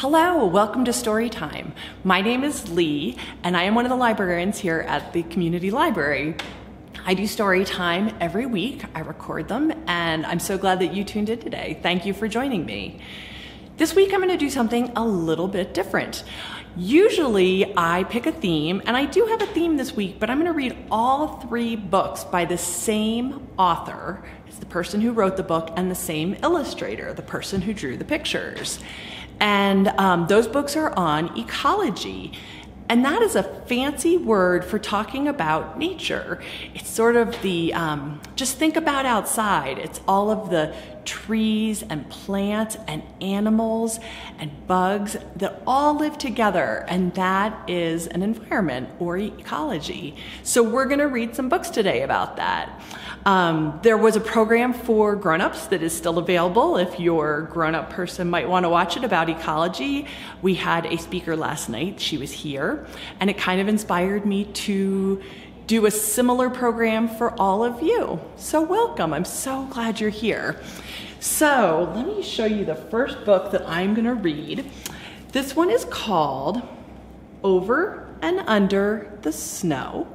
Hello, welcome to Story Time. My name is Lee, and I am one of the librarians here at the community library. I do story time every week. I record them, and I'm so glad that you tuned in today. Thank you for joining me. This week, I'm going to do something a little bit different. Usually, I pick a theme, and I do have a theme this week, but I'm going to read all three books by the same author. It's the person who wrote the book and the same illustrator, the person who drew the pictures. And um, those books are on ecology. And that is a fancy word for talking about nature. It's sort of the, um, just think about outside. It's all of the trees and plants and animals and bugs that all live together. And that is an environment or ecology. So we're going to read some books today about that. Um, there was a program for grown-ups that is still available if your grown-up person might want to watch it about ecology. We had a speaker last night. She was here, and it kind of inspired me to do a similar program for all of you. So welcome. I'm so glad you're here. So let me show you the first book that I'm going to read. This one is called Over and Under the Snow.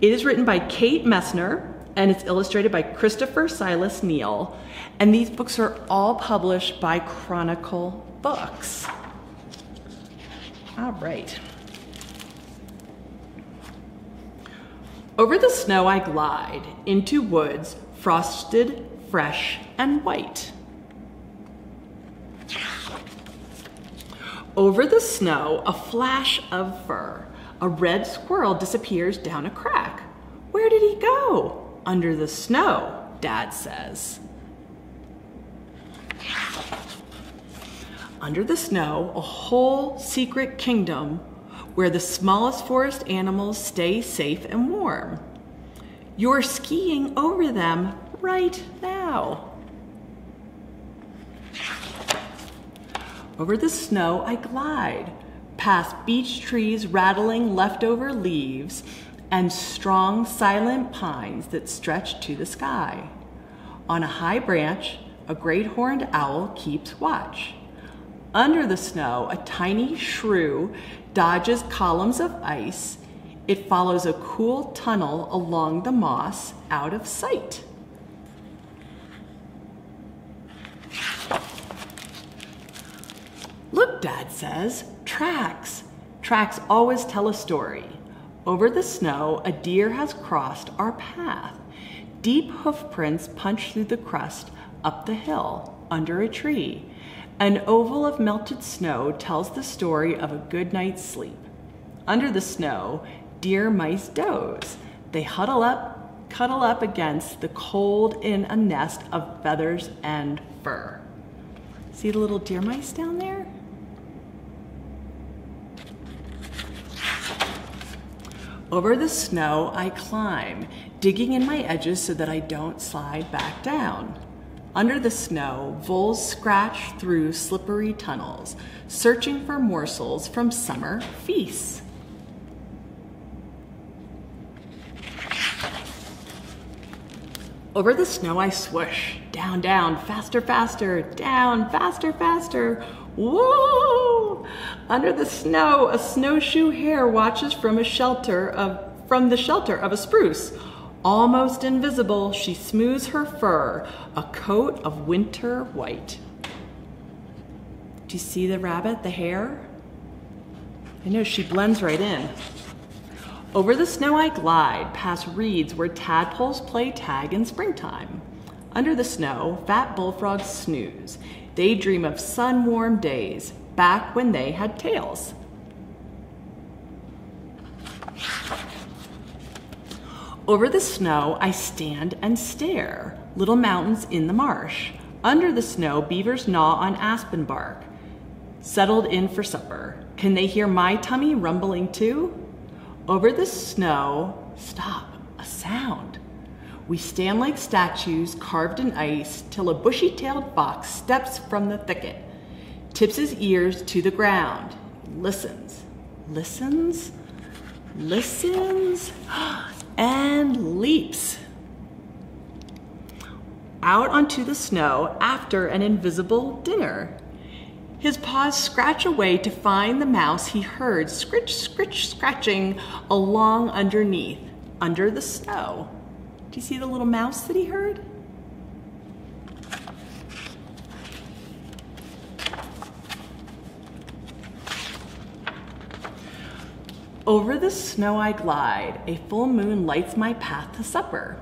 It is written by Kate Messner and it's illustrated by Christopher Silas Neal. And these books are all published by Chronicle Books. All right. Over the snow I glide, into woods frosted, fresh, and white. Over the snow, a flash of fur. A red squirrel disappears down a crack. Where did he go? under the snow, Dad says. Under the snow, a whole secret kingdom where the smallest forest animals stay safe and warm. You're skiing over them right now. Over the snow I glide, past beech trees rattling leftover leaves and strong silent pines that stretch to the sky. On a high branch, a great horned owl keeps watch. Under the snow, a tiny shrew dodges columns of ice. It follows a cool tunnel along the moss out of sight. Look, Dad says, tracks. Tracks always tell a story. Over the snow, a deer has crossed our path. Deep hoof prints punch through the crust up the hill, under a tree. An oval of melted snow tells the story of a good night's sleep. Under the snow, deer mice doze. They huddle up, cuddle up against the cold in a nest of feathers and fur. See the little deer mice down there? Over the snow I climb, digging in my edges so that I don't slide back down. Under the snow, voles scratch through slippery tunnels, searching for morsels from summer feasts. Over the snow I swoosh, down, down, faster, faster, down, faster, faster. Whoa! Under the snow, a snowshoe hare watches from a shelter of from the shelter of a spruce. Almost invisible, she smooths her fur, a coat of winter white. Do you see the rabbit, the hare? I know she blends right in. Over the snow I glide, past reeds where tadpoles play tag in springtime. Under the snow, fat bullfrogs snooze. They dream of sun warm days, back when they had tails. Over the snow, I stand and stare. Little mountains in the marsh. Under the snow, beavers gnaw on aspen bark. Settled in for supper. Can they hear my tummy rumbling too? Over the snow, stop, a sound. We stand like statues carved in ice till a bushy tailed fox steps from the thicket, tips his ears to the ground, listens, listens, listens, and leaps out onto the snow after an invisible dinner. His paws scratch away to find the mouse he heard scritch, scritch, scratching along underneath, under the snow. Do you see the little mouse that he heard? Over the snow I glide, a full moon lights my path to supper.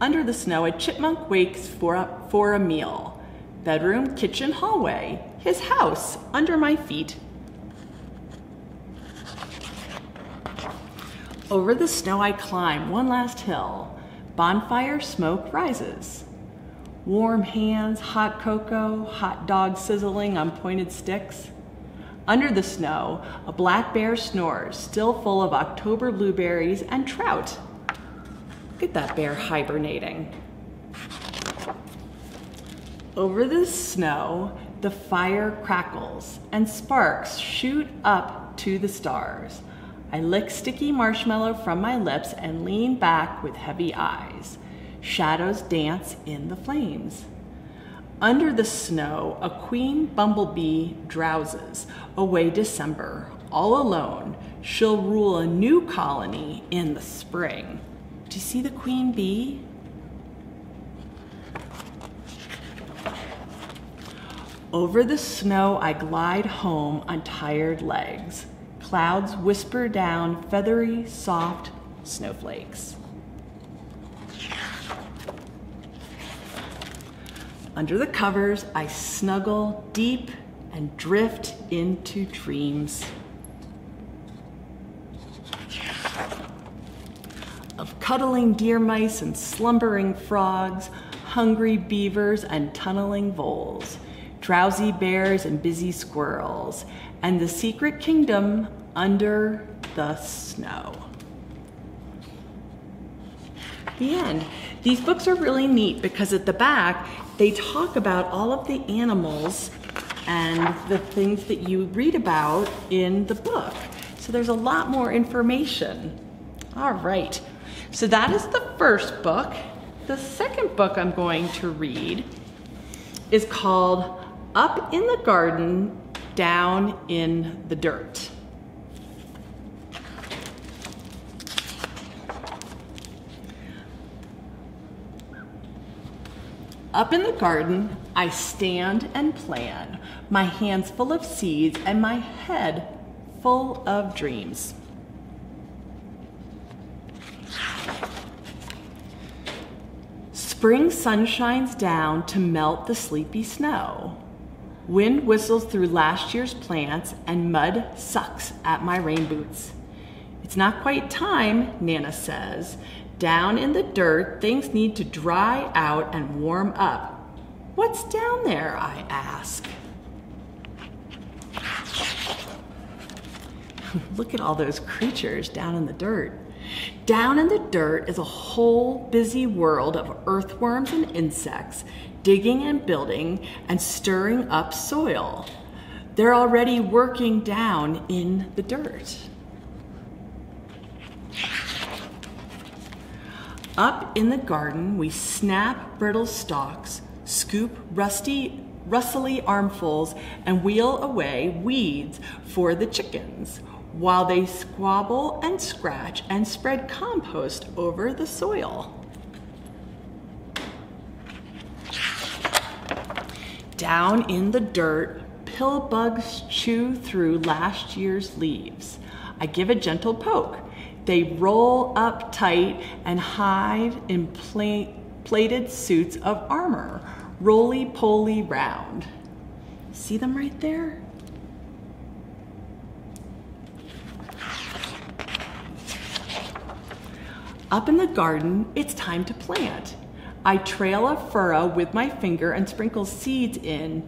Under the snow, a chipmunk wakes for a, for a meal. Bedroom, kitchen, hallway, his house under my feet. Over the snow I climb one last hill. Bonfire smoke rises. Warm hands, hot cocoa, hot dogs sizzling on pointed sticks. Under the snow, a black bear snores, still full of October blueberries and trout. Look at that bear hibernating. Over the snow, the fire crackles and sparks shoot up to the stars. I lick sticky marshmallow from my lips and lean back with heavy eyes. Shadows dance in the flames. Under the snow, a queen bumblebee drowses away December. All alone, she'll rule a new colony in the spring. Do you see the queen bee? Over the snow, I glide home on tired legs. Clouds whisper down feathery, soft snowflakes. Under the covers, I snuggle deep and drift into dreams. Of cuddling deer mice and slumbering frogs, hungry beavers and tunneling voles, drowsy bears and busy squirrels, and the secret kingdom under the snow. The end. These books are really neat because at the back they talk about all of the animals and the things that you read about in the book. So there's a lot more information. All right, so that is the first book. The second book I'm going to read is called Up in the Garden, Down in the Dirt. Up in the garden, I stand and plan, my hands full of seeds and my head full of dreams. Spring sun shines down to melt the sleepy snow. Wind whistles through last year's plants and mud sucks at my rain boots. It's not quite time, Nana says, down in the dirt, things need to dry out and warm up. What's down there, I ask. Look at all those creatures down in the dirt. Down in the dirt is a whole busy world of earthworms and insects digging and building and stirring up soil. They're already working down in the dirt. Up in the garden, we snap brittle stalks, scoop rusty, rustly armfuls, and wheel away weeds for the chickens, while they squabble and scratch and spread compost over the soil. Down in the dirt, pill bugs chew through last year's leaves. I give a gentle poke they roll up tight and hide in pla plated suits of armor, roly-poly round. See them right there? Up in the garden, it's time to plant. I trail a furrow with my finger and sprinkle seeds in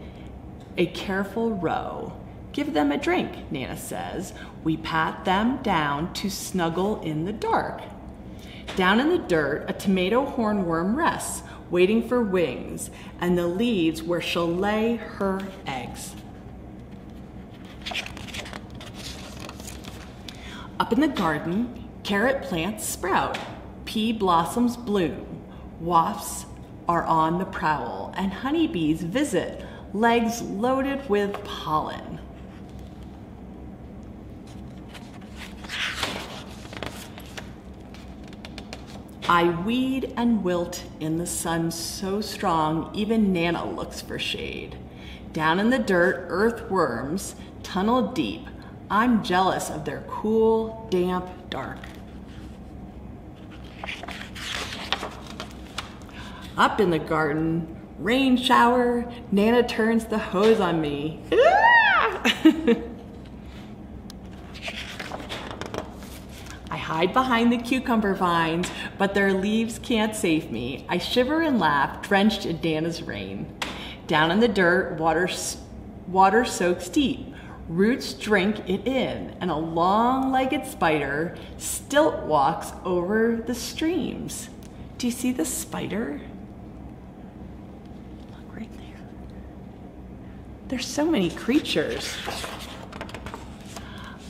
a careful row. Give them a drink, Nana says. We pat them down to snuggle in the dark. Down in the dirt, a tomato hornworm rests, waiting for wings, and the leaves where she'll lay her eggs. Up in the garden, carrot plants sprout, pea blossoms bloom, wasps are on the prowl, and honeybees visit legs loaded with pollen. I weed and wilt in the sun so strong, even Nana looks for shade. Down in the dirt, earthworms tunnel deep. I'm jealous of their cool, damp dark. Up in the garden, rain shower, Nana turns the hose on me. I hide behind the cucumber vines, but their leaves can't save me. I shiver and laugh, drenched in Nana's rain. Down in the dirt, water, water soaks deep. Roots drink it in, and a long-legged spider stilt walks over the streams. Do you see the spider? Look right there. There's so many creatures.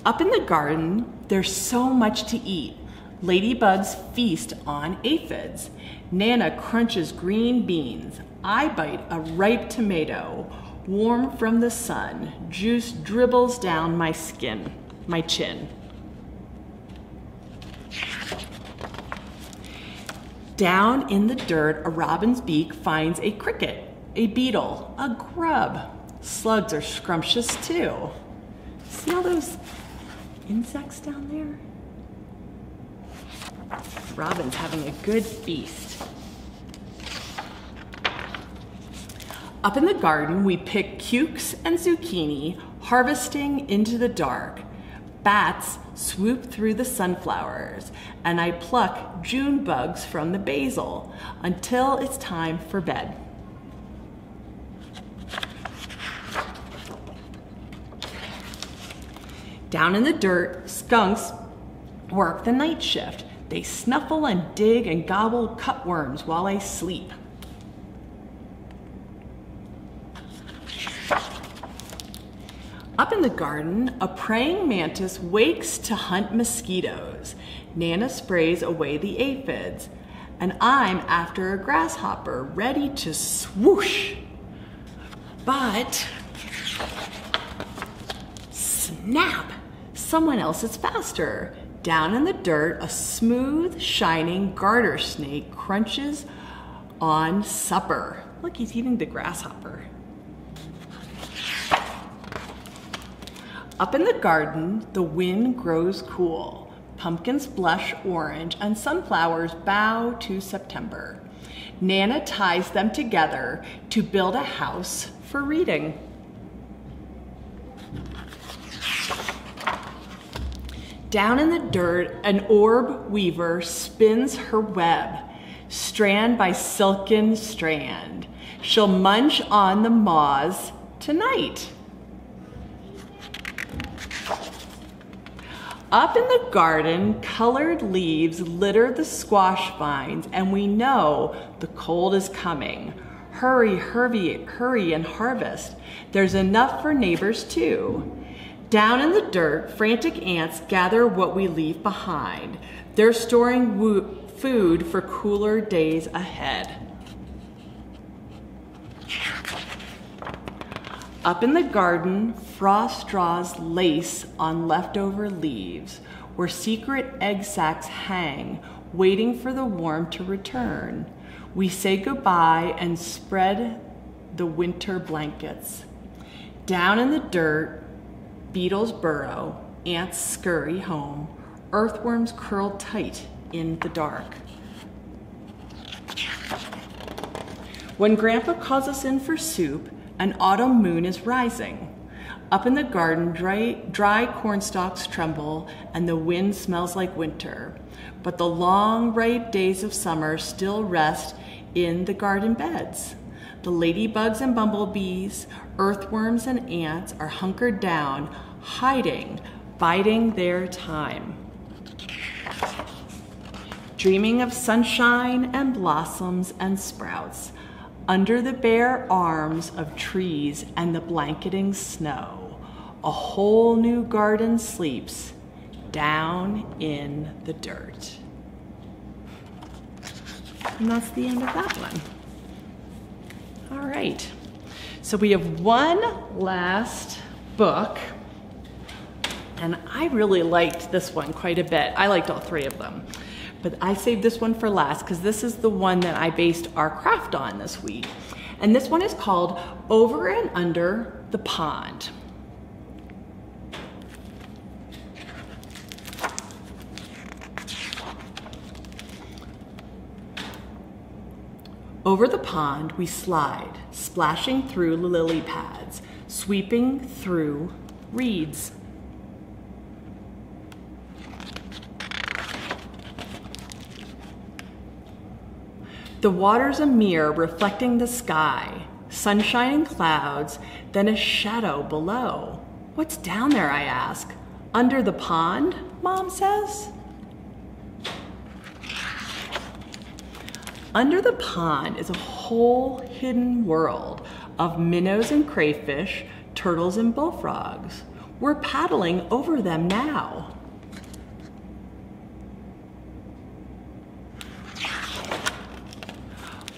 Up in the garden, there's so much to eat. Ladybugs feast on aphids. Nana crunches green beans. I bite a ripe tomato. Warm from the sun, juice dribbles down my skin, my chin. Down in the dirt, a robin's beak finds a cricket, a beetle, a grub. Slugs are scrumptious too. See all those insects down there? Robin's having a good feast. Up in the garden, we pick cukes and zucchini, harvesting into the dark. Bats swoop through the sunflowers, and I pluck June bugs from the basil until it's time for bed. Down in the dirt, skunks work the night shift. They snuffle and dig and gobble cutworms while I sleep. Up in the garden, a praying mantis wakes to hunt mosquitoes. Nana sprays away the aphids, and I'm after a grasshopper, ready to swoosh. But, snap, someone else is faster. Down in the dirt, a smooth, shining garter snake crunches on supper. Look, he's eating the grasshopper. Up in the garden, the wind grows cool. Pumpkins blush orange and sunflowers bow to September. Nana ties them together to build a house for reading. Down in the dirt, an orb weaver spins her web, strand by silken strand. She'll munch on the moths tonight. Up in the garden, colored leaves litter the squash vines, and we know the cold is coming. Hurry, hurry, hurry and harvest. There's enough for neighbors too. Down in the dirt, frantic ants gather what we leave behind. They're storing food for cooler days ahead. Up in the garden, frost draws lace on leftover leaves, where secret egg sacs hang, waiting for the warmth to return. We say goodbye and spread the winter blankets. Down in the dirt, beetles burrow, ants scurry home, earthworms curl tight in the dark. When Grandpa calls us in for soup, an autumn moon is rising. Up in the garden, dry, dry corn stalks tremble and the wind smells like winter. But the long, bright days of summer still rest in the garden beds. The ladybugs and bumblebees, earthworms and ants are hunkered down, hiding, biding their time. Dreaming of sunshine and blossoms and sprouts, under the bare arms of trees and the blanketing snow, a whole new garden sleeps down in the dirt. And that's the end of that one. All right. So we have one last book, and I really liked this one quite a bit. I liked all three of them, but I saved this one for last because this is the one that I based our craft on this week. And this one is called Over and Under the Pond. Over the pond we slide, splashing through lily pads, sweeping through reeds. The water's a mirror reflecting the sky, sunshine and clouds, then a shadow below. What's down there, I ask? Under the pond, Mom says. Under the pond is a whole hidden world of minnows and crayfish, turtles and bullfrogs. We're paddling over them now.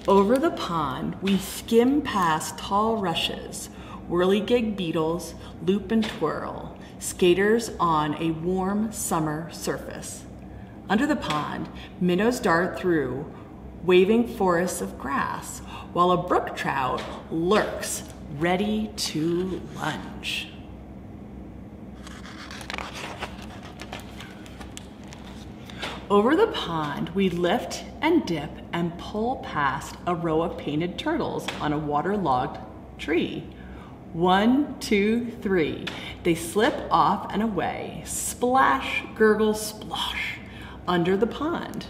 Over the pond, we skim past tall rushes, whirligig beetles loop and twirl, skaters on a warm summer surface. Under the pond, minnows dart through waving forests of grass, while a brook trout lurks, ready to lunge. Over the pond, we lift and dip and pull past a row of painted turtles on a waterlogged tree. One, two, three. They slip off and away, splash, gurgle, splosh, under the pond.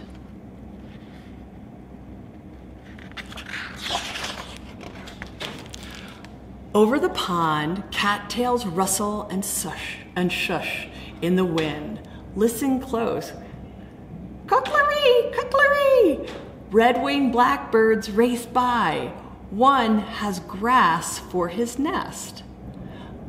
Over the pond, cattails rustle and sush and shush in the wind. Listen close. Red-winged blackbirds race by. One has grass for his nest.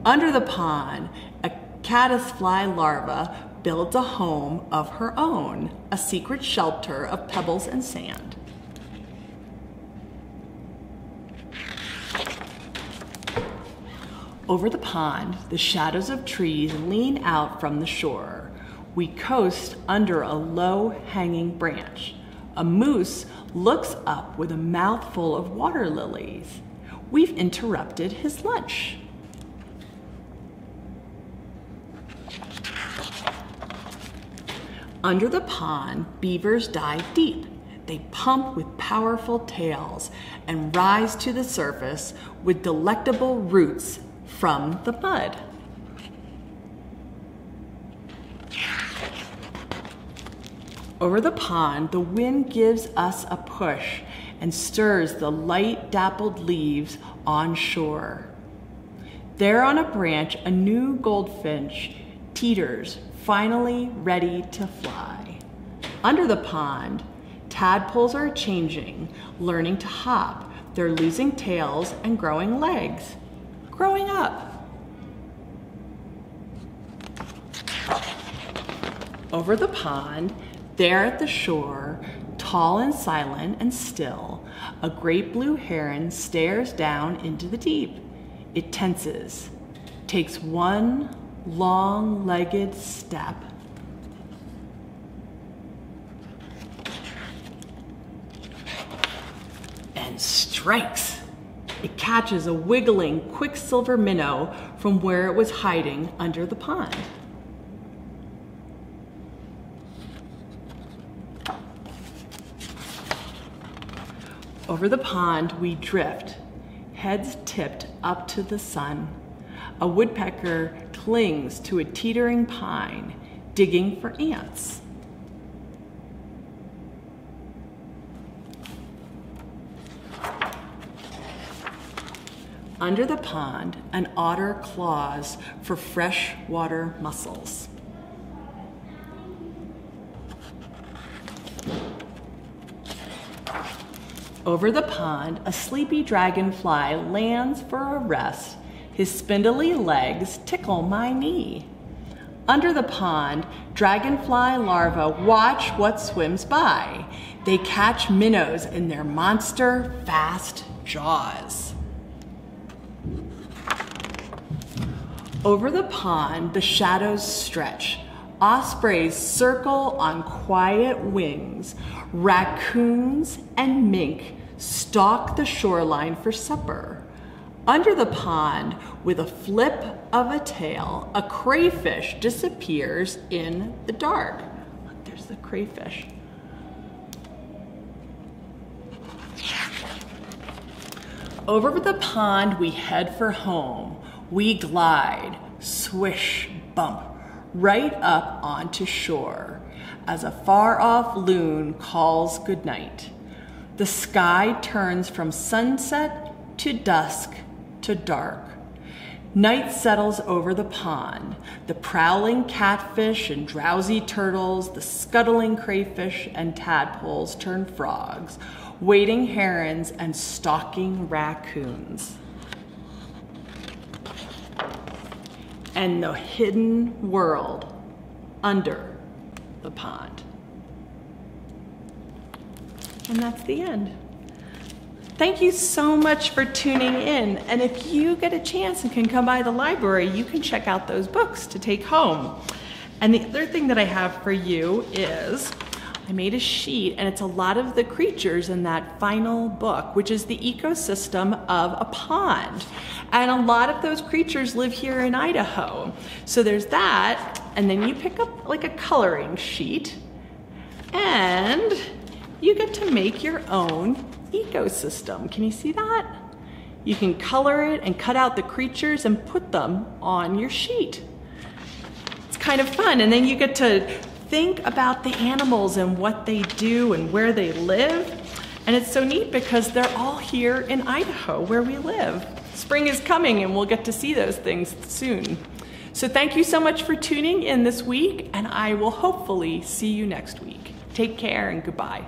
Under the pond, a caddisfly larva builds a home of her own, a secret shelter of pebbles and sand. Over the pond, the shadows of trees lean out from the shore. We coast under a low hanging branch. A moose looks up with a mouthful of water lilies. We've interrupted his lunch. Under the pond, beavers dive deep. They pump with powerful tails and rise to the surface with delectable roots from the mud. Over the pond, the wind gives us a push and stirs the light dappled leaves on shore. There on a branch, a new goldfinch teeters, finally ready to fly. Under the pond, tadpoles are changing, learning to hop. They're losing tails and growing legs growing up. Over the pond, there at the shore, tall and silent and still, a great blue heron stares down into the deep. It tenses, takes one long legged step, and strikes. It catches a wiggling quicksilver minnow from where it was hiding under the pond. Over the pond we drift, heads tipped up to the sun. A woodpecker clings to a teetering pine, digging for ants. Under the pond, an otter claws for freshwater mussels. Over the pond, a sleepy dragonfly lands for a rest. His spindly legs tickle my knee. Under the pond, dragonfly larvae watch what swims by. They catch minnows in their monster fast jaws. Over the pond, the shadows stretch. Ospreys circle on quiet wings. Raccoons and mink stalk the shoreline for supper. Under the pond, with a flip of a tail, a crayfish disappears in the dark. Look, there's the crayfish. Over the pond, we head for home. We glide, swish, bump, right up onto shore as a far off loon calls goodnight. The sky turns from sunset to dusk to dark. Night settles over the pond. The prowling catfish and drowsy turtles, the scuttling crayfish and tadpoles turn frogs, wading herons and stalking raccoons. And the hidden world under the pond. And that's the end. Thank you so much for tuning in. And if you get a chance and can come by the library, you can check out those books to take home. And the other thing that I have for you is I made a sheet and it's a lot of the creatures in that final book, which is the ecosystem of a pond. And a lot of those creatures live here in Idaho. So there's that, and then you pick up like a coloring sheet and you get to make your own ecosystem. Can you see that? You can color it and cut out the creatures and put them on your sheet. It's kind of fun. And then you get to think about the animals and what they do and where they live. And it's so neat because they're all here in Idaho where we live. Spring is coming and we'll get to see those things soon. So thank you so much for tuning in this week and I will hopefully see you next week. Take care and goodbye.